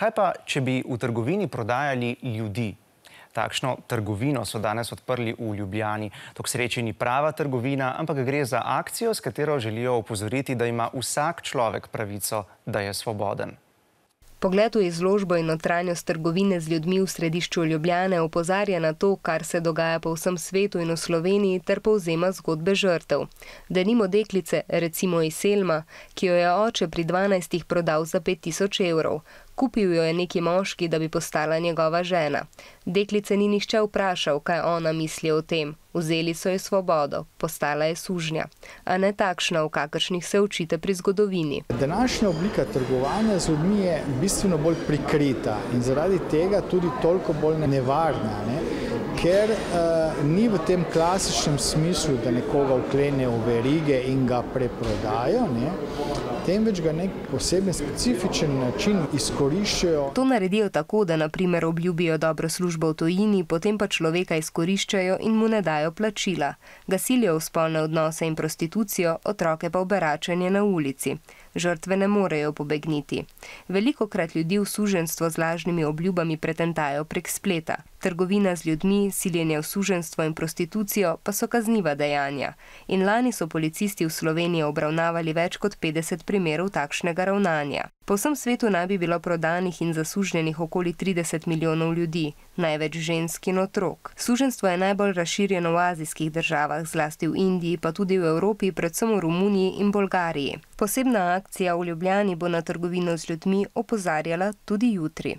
Kaj pa, če bi v trgovini prodajali ljudi? Takšno trgovino so danes odprli v Ljubljani. To k sreči ni prava trgovina, ampak gre za akcijo, s katero želijo opozoriti, da ima vsak človek pravico, da je svoboden. Pogled v izložbo in notranjost trgovine z ljudmi v središču Ljubljane opozarja na to, kar se dogaja po vsem svetu in v Sloveniji, ter povzema zgodbe žrtev. Da nimo deklice, recimo iz Selma, ki jo je oče pri 12 prodal za 5000 evrov. Kupil jo je neki moški, da bi postala njegova žena. Deklice ni nihče vprašal, kaj ona misli o tem. Vzeli so jo svobodo, postala je sužnja, a ne takšna, v kakršnih se učite pri zgodovini. Današnja oblika trgovanja z ljudmi je bistveno bolj prikrita in zaradi tega tudi toliko bolj nevarna. Ne? Ker uh, ni v tem klasičnem smislu, da nekoga vklenejo v verige in ga preprodajo, ne? temveč ga nek poseben specifičen način izkoriščajo. To naredijo tako, da naprimer obljubijo dobro službo v tujini, potem pa človeka izkoriščajo in mu ne dajo plačila. Gasilijo v spolne odnose in prostitucijo, otroke pa oberačanje na ulici. Žrtve ne morejo pobegniti. Veliko krat ljudi v suženstvo z lažnimi obljubami pretentajo prek spleta. Trgovina z ljudmi, siljenje v suženstvo in prostitucijo pa so kazniva dejanja. In lani so policisti v Sloveniji obravnavali več kot 50 primerov takšnega ravnanja. Po vsem svetu naj bi bilo prodanih in zasužnjenih okoli 30 milijonov ljudi, največ žensk in otrok. Suženstvo je najbolj razširjeno v azijskih državah, zlasti v Indiji, pa tudi v Evropi, predvsem v Romuniji in Bolgariji. Posebna akcija v Ljubljani bo na trgovino z ljudmi opozarjala tudi jutri.